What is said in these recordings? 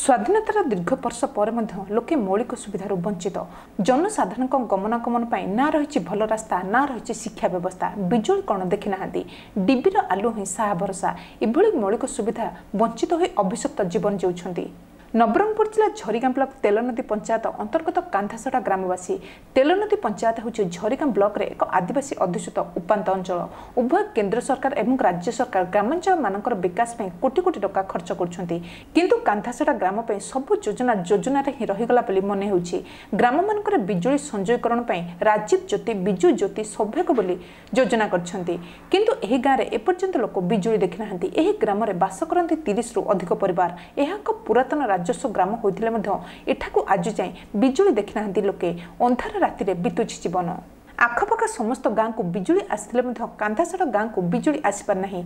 ସ୍ୱାଧୀନତାର ଦୀର୍ଘ ବର୍ଷ ପରେ ମଧ୍ୟ ଲୋକେ ମୌଳିକ ସୁବିଧାରୁ ବଞ୍ଚିତ। ଜନସାଧାରଣଙ୍କ ଗମନାଗମନ ପାଇଁ ନା ରହିଛି ଭଲ ରାସ୍ତା ନା ରହିଛି ଶିକ୍ଷା ବ୍ୟବସ୍ଥା। ବିଜୁଳି କ'ଣ ଦେଖିନାହାନ୍ତି? ଡିବିର ଆଲୁଅ ହିଁ ସାହା ଭରସା। ଏଭଳି ମୌଳିକ ସୁବିଧା ବଞ୍ଚିତ ହୋଇ ଅଭିଶପ୍ତ ଜୀବନ ଦେଉଛନ୍ତି ନବରଙ୍ଗପୁର ଜିଲ୍ଲା ଝରିଗାଁ ବ୍ଲକ ତେଲନଦୀ ପଞ୍ଚାୟତ ଅନ୍ତର୍ଗତ କାନ୍ଧାସଡ଼ା ଗ୍ରାମବାସୀ। ତେଲନଦୀ ପଞ୍ଚାୟତ ହେଉଛି ଝରିଗାଁ ବ୍ଲକରେ ଏକ ଆଦିବାସୀ ଅଧ୍ୟୁଷିତ ଉପାନ୍ତ ଅଞ୍ଚଳ। ଉଭୟ କେନ୍ଦ୍ର ସରକାର ଏବଂ ରାଜ୍ୟ ସରକାର ଗ୍ରାମାଞ୍ଚଳମାନଙ୍କର ବିକାଶ ପାଇଁ କୋଟି କୋଟି ଟଙ୍କା ଖର୍ଚ୍ଚ କରୁଛନ୍ତି। କିନ୍ତୁ କାନ୍ଧାସଡ଼ା ଗ୍ରାମ ପାଇଁ ସବୁ ଯୋଜନା ଯୋଜନାରେ ହିଁ ରହିଗଲା ବୋଲି ମନେ ହେଉଛି। ଗ୍ରାମମାନଙ୍କରେ ବିଜୁଳି ସଂଯୋଗୀକରଣ ପାଇଁ ରାଜୀବ ଜ୍ୟୋତି ବିଜୁ ଜ୍ୟୋତି ସୌଭାଗ୍ୟ ବୋଲି ଯୋଜନା କରିଛନ୍ତି। କିନ୍ତୁ ଏହି ଗାଁରେ ଏପର୍ଯ୍ୟନ୍ତ ଲୋକ ବିଜୁଳି ଦେଖିନାହାନ୍ତି। ଏହି ଗ୍ରାମରେ ବାସ କରନ୍ତି ତିରିଶରୁ ଅଧିକ ପରିବାର। ଏହା ଏକ ପୁରାତନ ରାଜସ୍ୱ ଗ୍ରାମ ହୋଇଥିଲେ ମଧ୍ୟ ଏଠାକୁ ଆଜି ଯାଏଁ ବିଜୁଳି ଦେଖିନାହାନ୍ତି ଲୋକେ। ଅନ୍ଧାର ରାତିରେ ବିତୁଛି ଜୀବନ। ଆଖପାଖ ସମସ୍ତ ଗାଁକୁ ବିଜୁଳି ଆସିଥିଲେ ମଧ୍ୟ କାନ୍ଧାସଡ଼ ଗାଁକୁ ବିଜୁଳି ଆସିପାରୁନାହିଁ।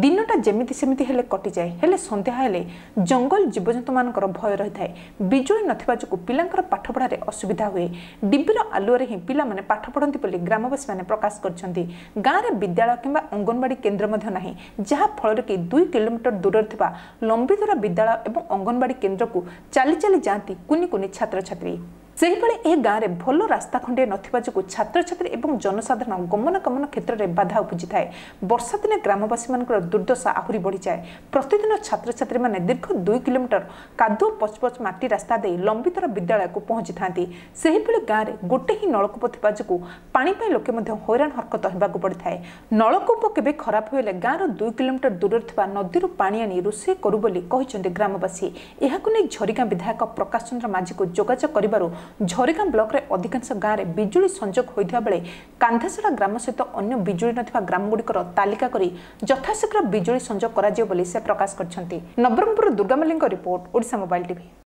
ଦିନଟା ଯେମିତି ସେମିତି ହେଲେ କଟିଯାଏ। ହେଲେ ସନ୍ଧ୍ୟା ହେଲେ ଜଙ୍ଗଲ ଜୀବଜନ୍ତୁମାନଙ୍କର ଭୟ ରହିଥାଏ। ବିଜୁଳି ନଥିବା ଯୋଗୁଁ ପିଲାଙ୍କର ପାଠପଢ଼ାରେ ଅସୁବିଧା ହୁଏ। ଡିବିର ଆଲୁଅରେ ହିଁ ପିଲାମାନେ ପାଠ ପଢ଼ନ୍ତି ବୋଲି ଗ୍ରାମବାସୀମାନେ ପ୍ରକାଶ କରିଛନ୍ତି। ଗାଁରେ ବିଦ୍ୟାଳୟ କିମ୍ବା ଅଙ୍ଗନବାଡ଼ି କେନ୍ଦ୍ର ମଧ୍ୟ ନାହିଁ ଯାହା ଫଳରେ କି ଦୁଇ କିଲୋମିଟର ଦୂରରେ ଥିବା ଲମ୍ବିଦରା ବିଦ୍ୟାଳୟ ଏବଂ ଅଙ୍ଗନବାଡ଼ି କେନ୍ଦ୍ରକୁ ଚାଲି ଚାଲି ଯାଆନ୍ତି କୁନି କୁନି ଛାତ୍ରଛାତ୍ରୀ। ସେହିଭଳି ଏହି ଗାଁରେ ଭଲ ରାସ୍ତା ଖଣ୍ଡିଏ ନଥିବା ଯୋଗୁଁ ଛାତ୍ରଛାତ୍ରୀ ଏବଂ ଜନସାଧାରଣ ଗମନାଗମନ କ୍ଷେତ୍ରରେ ବାଧା ଉପୁଜିଥାଏ। ବର୍ଷା ଦିନେ ଗ୍ରାମବାସୀମାନଙ୍କର ଦୁର୍ଦ୍ଦଶା ଆହୁରି ବଢ଼ିଯାଏ। ପ୍ରତିଦିନ ଛାତ୍ରଛାତ୍ରୀମାନେ ଦୀର୍ଘ ଦୁଇ କିଲୋମିଟର କାଦୁଅ ପଚପଚ ମାଟି ରାସ୍ତା ଦେଇ ଲମ୍ବିତର ବିଦ୍ୟାଳୟକୁ ପହଞ୍ଚିଥାନ୍ତି। ସେହିଭଳି ଗାଁରେ ଗୋଟେ ହିଁ ନଳକୂପ ଥିବା ଯୋଗୁଁ ପାଣି ପାଇଁ ଲୋକେ ମଧ୍ୟ ହଇରାଣ ହରକତ ହେବାକୁ ପଡ଼ିଥାଏ। ନଳକୂପ କେବେ ଖରାପ ହେଲେ ଗାଁର ଦୁଇ କିଲୋମିଟର ଦୂରରେ ଥିବା ନଦୀରୁ ପାଣି ଆଣି ରୋଷେଇ କରୁ ବୋଲି କହିଛନ୍ତି ଗ୍ରାମବାସୀ। ଏହାକୁ ନେଇ ଝରିଗାଁ ବିଧାୟକ ପ୍ରକାଶ ଚନ୍ଦ୍ର ମାଝୀକୁ ଯୋଗାଯୋଗ କରିବାରୁ ଝରିଗାଁ ବ୍ଲକରେ ଅଧିକାଂଶ ଗାଁରେ ବିଜୁଳି ସଂଯୋଗ ହୋଇଥିବା ବେଳେ କାନ୍ଧାସଡ଼ା ଗ୍ରାମ ସହିତ ଅନ୍ୟ ବିଜୁଳି ନଥିବା ଗ୍ରାମଗୁଡ଼ିକର ତାଲିକା କରି ଯଥାଶୀଘ୍ର ବିଜୁଳି ସଂଯୋଗ କରାଯିବ ବୋଲି ସେ ପ୍ରକାଶ କରିଛନ୍ତି। ନବରଙ୍ଗପୁର ଦୁର୍ଗାମଲ୍ଲୀଙ୍କ ରିପୋର୍ଟ ଓଡ଼ିଶା ମୋବାଇଲ ଟିଭି।